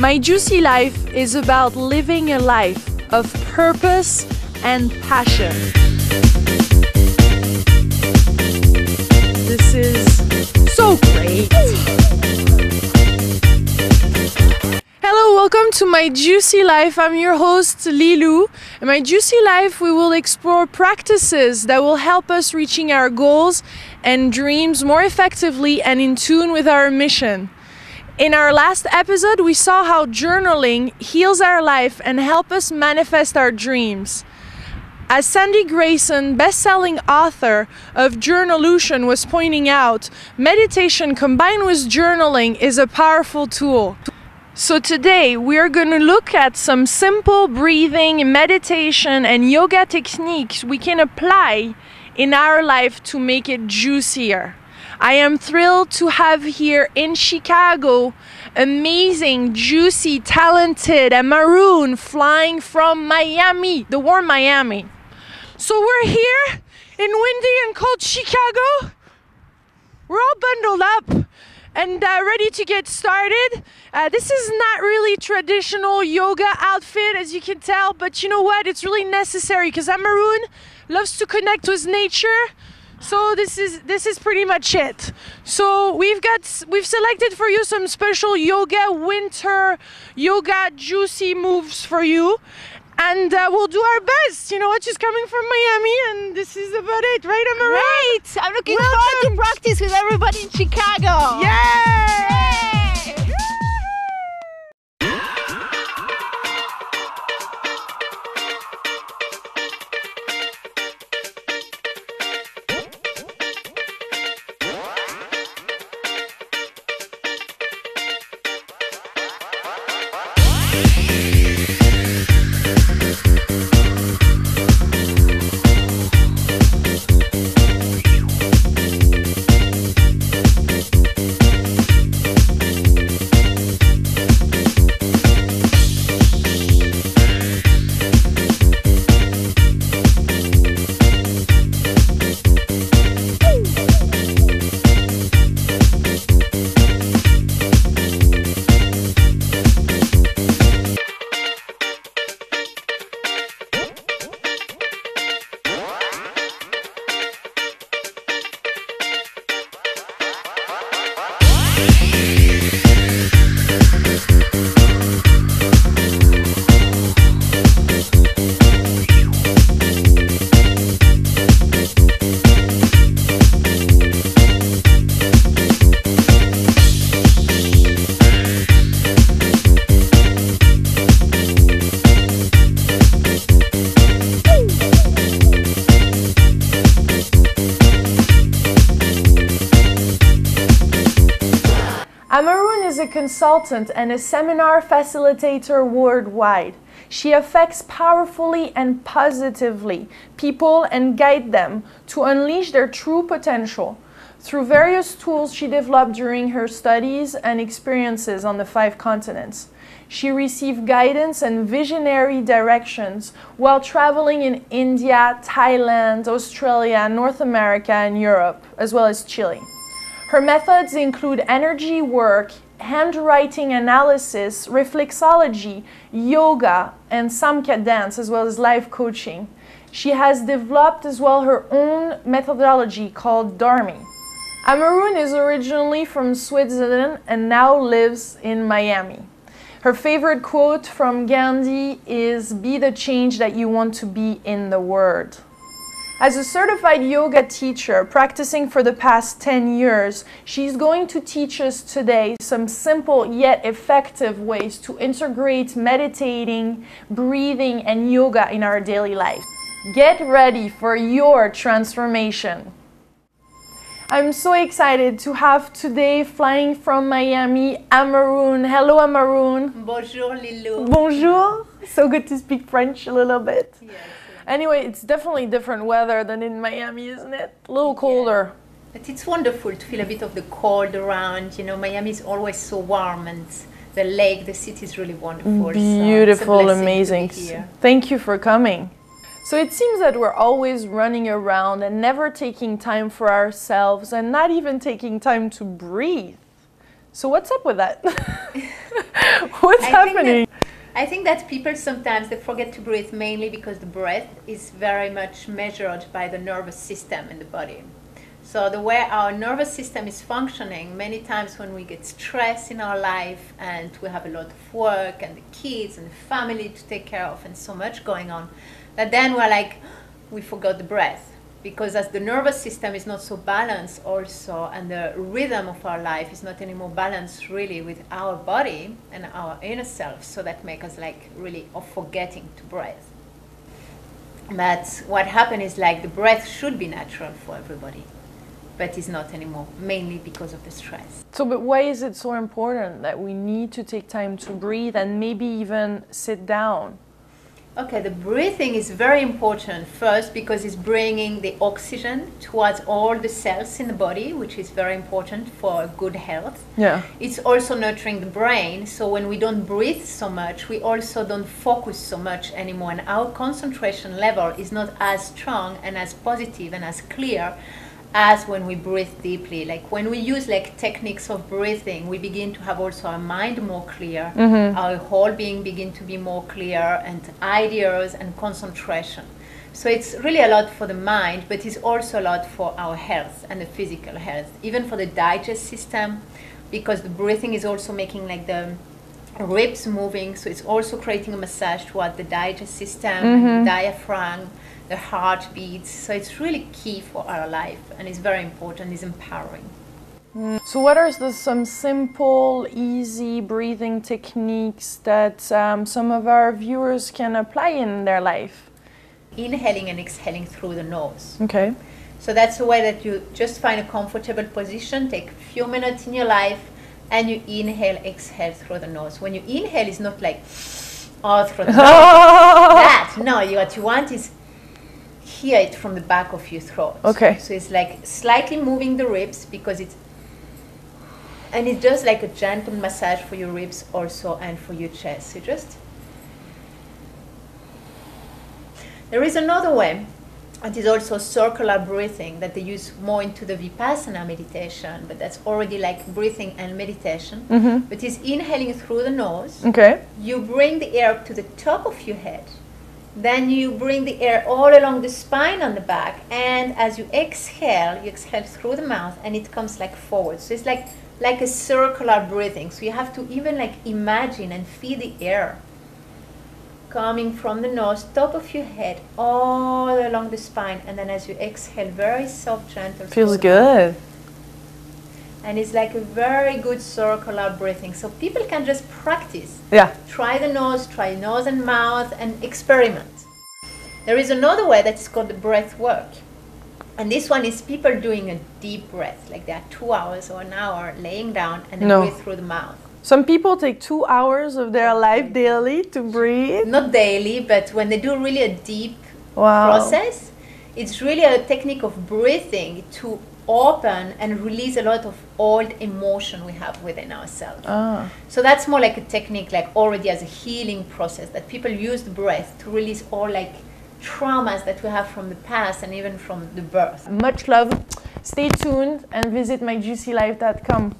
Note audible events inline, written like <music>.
My Juicy Life is about living a life of purpose and passion. This is so great. Hello, welcome to my Juicy Life. I'm your host, Lilou. In my Juicy Life, we will explore practices that will help us reaching our goals and dreams more effectively and in tune with our mission. In our last episode, we saw how journaling heals our life and help us manifest our dreams. As Sandy Grason, best-selling author of Journalution, was pointing out, meditation combined with journaling is a powerful tool. So today we are going to look at some simple breathing, meditation and yoga techniques we can apply in our life to make it juicier. I am thrilled to have here in Chicago amazing, juicy, talented, and Amarun flying from Miami, the warm Miami. So we're here in windy and cold Chicago. We're all bundled up and uh, ready to get started. Uh, this is not really traditional yoga outfit, as you can tell, but you know what? It's really necessary because Amarun loves to connect with nature so this is this is pretty much it. So we've got we've selected for you some special yoga winter yoga juicy moves for you. And uh, we'll do our best. You know what? She's coming from Miami, and this is about it, right, Amara? Right. I'm looking forward to practice with everybody in Chicago. Yeah! Amarun consultant and a seminar facilitator worldwide. She affects powerfully and positively people and guide them to unleash their true potential through various tools she developed during her studies and experiences on the five continents. She received guidance and visionary directions while traveling in India, Thailand, Australia, North America, and Europe, as well as Chile. Her methods include energy work, handwriting analysis, reflexology, yoga, and samkhya dance, as well as life coaching. She has developed as well her own methodology called Dharmi. Amarun is originally from Switzerland and now lives in Miami. Her favorite quote from Gandhi is Be the change that you want to be in the world. As a certified yoga teacher practicing for the past 10 years, she's going to teach us today some simple yet effective ways to integrate meditating, breathing, and yoga in our daily life. Get ready for your transformation. I'm so excited to have today flying from Miami, Amarun. Hello, Amarun. Bonjour, Lilou. Bonjour. So good to speak French a little bit. Yes. Anyway, it's definitely different weather than in Miami, isn't it? A little colder. But it's wonderful to feel a bit of the cold around. You know, Miami is always so warm and the lake, the city is really wonderful. Beautiful, be amazing. Thank you for coming. So it seems that we're always running around and never taking time for ourselves and not even taking time to breathe. So what's up with that? <laughs> what's I happening? I think that people sometimes they forget to breathe mainly because the breath is very much measured by the nervous system in the body. So the way our nervous system is functioning, many times when we get stress in our life and we have a lot of work and the kids and the family to take care of and so much going on, that then we're like, we forgot the breath because as the nervous system is not so balanced also and the rhythm of our life is not anymore balanced really with our body and our inner self so that make us like really of forgetting to breathe. But what happened is like the breath should be natural for everybody but it's not anymore mainly because of the stress. So but why is it so important that we need to take time to breathe and maybe even sit down Okay, the breathing is very important first because it's bringing the oxygen towards all the cells in the body, which is very important for good health. Yeah. It's also nurturing the brain, so when we don't breathe so much, we also don't focus so much anymore, and our concentration level is not as strong and as positive and as clear as when we breathe deeply. Like when we use like techniques of breathing, we begin to have also our mind more clear, mm-hmm. our whole being begin to be more clear, and ideas and concentration. So it's really a lot for the mind, but it's also a lot for our health and the physical health, even for the digest system, because the breathing is also making like the ribs moving, so it's also creating a massage towards the digestive system, mm-hmm. diaphragm the heartbeats. So it's really key for our life and it's very important, it's empowering. Mm. So, what are the, some simple, easy breathing techniques that um, some of our viewers can apply in their life? Inhaling and exhaling through the nose. Okay. So, that's a way that you just find a comfortable position, take a few minutes in your life, and you inhale, exhale through the nose. When you inhale, it's not like, <sniffs> oh, through the <laughs> nose. that. No, you, what you want is hear it from the back of your throat. Okay. So it's like slightly moving the ribs because it's and it's just like a gentle massage for your ribs also and for your chest. So just there is another way. It is also circular breathing that they use more into the vipassana meditation, but that's already like breathing and meditation. Mm-hmm. But it's inhaling through the nose. Okay. You bring the air up to the top of your head then you bring the air all along the spine on the back, and as you exhale, you exhale through the mouth, and it comes like forward. So it's like like a circular breathing. So you have to even like imagine and feel the air coming from the nose, top of your head, all along the spine, and then as you exhale, very soft, gentle. Feels good. And it's like a very good circular breathing. So people can just practice. Yeah. Try the nose, try nose and mouth, and experiment. There is another way that is called the breath work. And this one is people doing a deep breath, like they are two hours or an hour laying down and then no. breathe through the mouth. Some people take two hours of their life daily to breathe. Not daily, but when they do really a deep wow. process, it's really a technique of breathing to open and release a lot of old emotion we have within ourselves. Ah. So that's more like a technique, like already as a healing process that people use the breath to release all like traumas that we have from the past and even from the birth. Much love. Stay tuned and visit myjuicylife.com.